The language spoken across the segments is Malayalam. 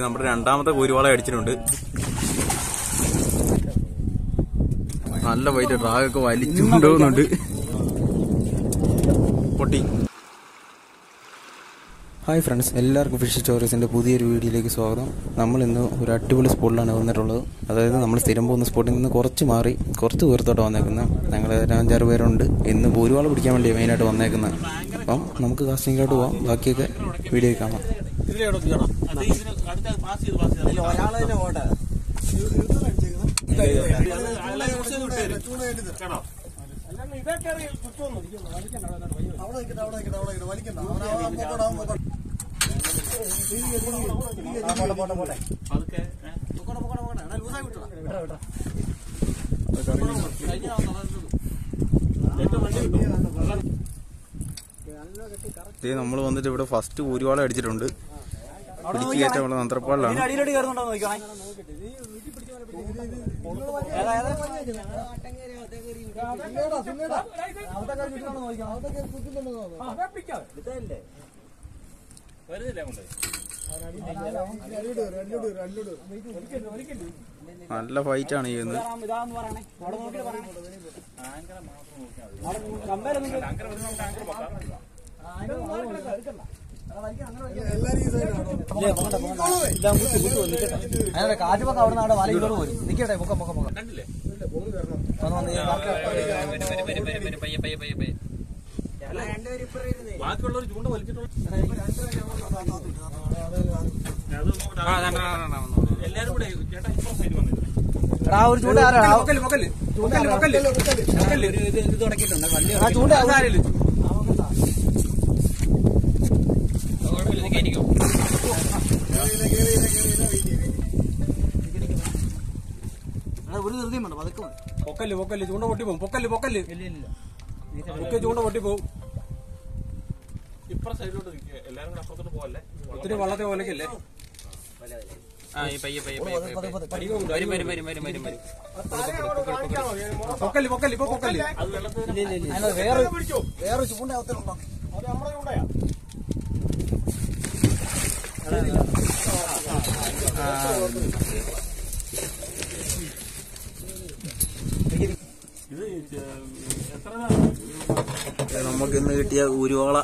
നമ്മുടെ രണ്ടാമത്തെ കൂരുവാള അടിച്ചിട്ടുണ്ട്. നല്ല വൈറ്റ് ഡ്രാഗൊക്കെ വലിച്ചുണ്ടോന്നുണ്ട്. പൊട്ടി. ഹായ് ഫ്രണ്ട്സ് എല്ലാവർക്കും ഫിഷ് സ്റ്റോറീസിന്റെ പുതിയൊരു വീഡിയോയിലേക്ക് സ്വാഗതം. നമ്മൾ ഇന്ന് ഒരു അടിപൊളി സ്പോട്ടിലാണ് വന്നിട്ടുള്ളത്. അതായത് നമ്മൾ സ്ഥിരം പോകുന്ന സ്പോട്ടിൽ നിന്ന് കുറച്ച് മാറി കുറച്ച് ദൂരത്തോട്ട് വന്നേക്കുന്നത് ഞങ്ങൾ അഞ്ചാറ് പേരുണ്ട്. ഇന്ന് പൂരുവാള പിടിക്കാൻ വേണ്ടി മെയിനായിട്ട് വന്നേക്കുന്നത് അപ്പം നമുക്ക് കാസ്റ്റിങ്ങിലോട്ട് പോവാം. ബാക്കിയൊക്കെ വീഡിയോ കാണാം. നമ്മൾ വന്നിട്ട് ഇവിടെ ഫസ്റ്റ് പൂരുവാള അടിച്ചിട്ടുണ്ട്. പിടിച്ച് കയറുന്നുണ്ടോ നല്ല ഫൈറ്റ് ചെയ്യുന്നത് ഇതാന്ന് പറയണേ അവിടെ നോക്കിയിട്ട് പറയണേ കമ്പേരൊന്നും അങ്ങനെ കാറ്റുമൊക്കെ അവിടെ നിന്ന് വല നിക്കട്ടെ മുക്കം മുക്കം മുക്കം വന്ന് സൈഡ് എടാ ഒരു ചൂണ്ട ഇത് തുടക്കിയിട്ടുണ്ട്. ചൂണ്ട ഒരു ധൃതിയും വേണ്ട പതുക്കെ പൊക്കൽ പൊക്കൽ. ചൂണ്ട പൊട്ടി പോകും പൊക്കൽ പൊക്കൽ. ഇല്ല ഇല്ല. ഒക്കെ ചൂണ്ട പൊട്ടി പോകും ഇപ്പുറ സൈഡിലോട്ട് നിൽക്കുക എല്ലാരും കൂടെ അപ്പുറത്തോട്ട് പോകല്ലേ ഒത്തിരി വള്ളത്തെ ഇപ്പൊ പൊക്കല്ല് അതിനകത്ത് വേറെ വേറെ ചൂണ്ട അവത്തിലുണ്ടോ നമുക്ക് ഇന്ന് കിട്ടിയ ഉരുവാള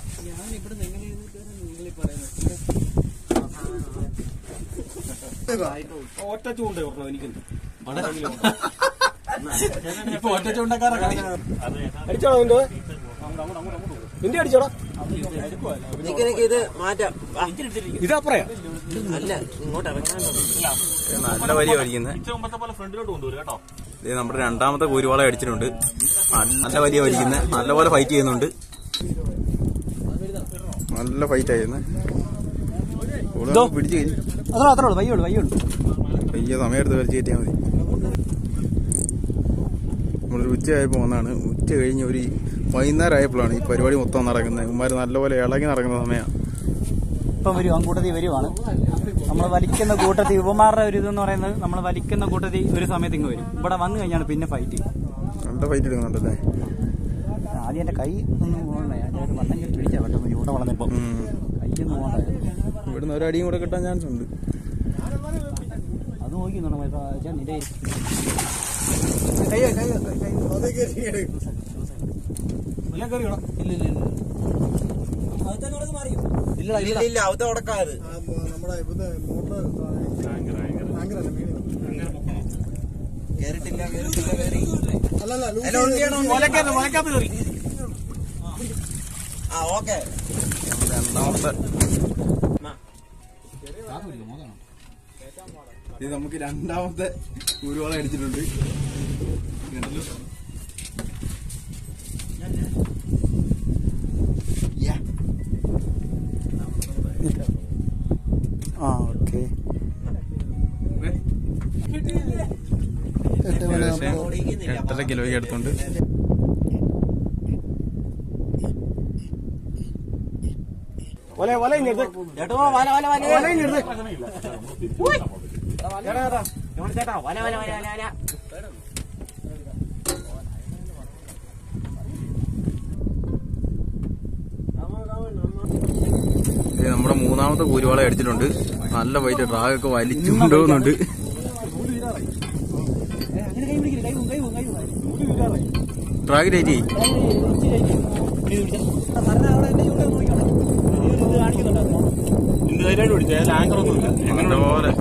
ഒറ്റ ചൂണ്ട പറഞ്ഞു എനിക്ക്? ഇപ്പൊ ഒറ്റ ചൂണ്ടക്കാരെ കളി. അടിച്ചോടാ നിന്റെ. അടിച്ചോടാ ഇത് മാറ്റാം. ഇതപ്പറയാ അല്ല ഇങ്ങോട്ട് നല്ല വലിയ വലിക്കുന്നത്. ഇത് നമ്മുടെ രണ്ടാമത്തെ കൂരുവാളെ അടിച്ചിട്ടുണ്ട്. നല്ല വലിയ വലിക്കുന്നത്. നല്ലപോലെ ഫൈറ്റ് ചെയ്യുന്നുണ്ട്. നല്ല ഫൈറ്റ് ആയിരുന്നു. പിടിച്ചു അത്ര അത്രേ ഉള്ളൂ വയ്യുള്ളൂ വയ്യുള്ളൂ വലിയ സമയത്ത് വലിച്ചു കയറ്റിയാൽ മതി. നമ്മളൊരു ഉച്ചയായപ്പോൾ വന്നാണ്. ഉച്ച കഴിഞ്ഞ ഒരു വൈകുന്നേരം ആയപ്പോഴാണ് ഈ പരിപാടി മൊത്തം നടക്കുന്നത്. ഇവന്മാർ നല്ലപോലെ ഇളകി നടക്കുന്ന സമയമാണ് ഇപ്പം വരും കൂട്ടത്തിൽ വരുവാണ്. നമ്മൾ വലിക്കുന്ന കൂട്ടത്തിൽ ഇവമാരുടെ ഒരു ഇതെന്ന് പറയുന്നത് നമ്മൾ വലിക്കുന്ന കൂട്ടത്തിൽ ഒരു സമയത്ത് ഇങ്ങ് വരും. ഇവിടെ വന്നു കഴിഞ്ഞാണ് പിന്നെ ഫൈറ്റ് നല്ല ഫൈറ്റ് എടുക്കുന്നുണ്ടല്ലേ ആദ്യം എന്റെ കൈ ഒന്നും പോകണ്ടേ ഞാൻ ഒരു വണ്ണം കെട്ടി പിടിച്ചാ പെട്ടെന്ന് ഇവിടെ വളർന്നപ്പോ. ഇവിടുന്ന് ഒരടിയും കൂടെ കിട്ടാൻ ചാൻസ് ഉണ്ട്. അത് നോക്കി നിന്റെ ഇല്ല കേറിട്ടില്ല കേറിട്ടില്ല കേറി. കയറി ആ ഓക്കെ. രണ്ടാമത്തെ ഇത് നമുക്ക് രണ്ടാമത്തെ ഉരുവാള അടിച്ചിട്ടുണ്ട് ആ ഓക്കെ. എട്ടര കിലോയ്ക്ക് എടുത്തുണ്ട്? ഒല ഒല ഇങ്ങെടുത്ത് ചേട്ടോ വല വല വല ഒല ഇങ്ങെടുത്ത് ചേട്ടാ വല വല വല വല വല. നമ്മുടെ മൂന്നാമത്തെ കൂരുവാള അടിച്ചിട്ടുണ്ട്. നല്ല വൈറ്റ് ഡ്രാഗൊക്കെ വലിച്ചുണ്ടോന്നുണ്ട്. ട്രാഗ് ഡ്രാഗ് ഡേറ്റ് ഇന്ന് ധൈര്യമായിട്ട് പിടിച്ചേ? ആങ്കർ ഒന്നും ഇല്ല. എങ്ങനെ പോലെ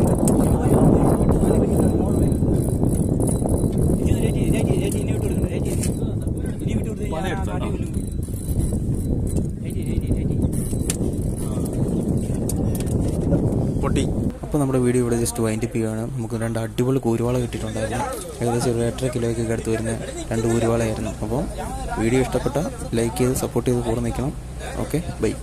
പൊട്ടി. അപ്പോൾ നമ്മുടെ വീഡിയോ ഇവിടെ ജസ്റ്റ് വൈൻഡപ്പ് ചെയ്യുകയാണ് നമുക്ക് രണ്ട് അടിപൊളി കൂരുവാള കിട്ടിയിട്ടുണ്ടായിരുന്നു. ഏകദേശം ഒരു എട്ടര കിലോയ്ക്ക് അടുത്ത് വരുന്ന രണ്ട് കൂരുവാളയായിരുന്നു. അപ്പോൾ വീഡിയോ ഇഷ്ടപ്പെട്ട ലൈക്ക് ചെയ്ത് സപ്പോർട്ട് ചെയ്ത് കൂടെ നിൽക്കണം. Okay bye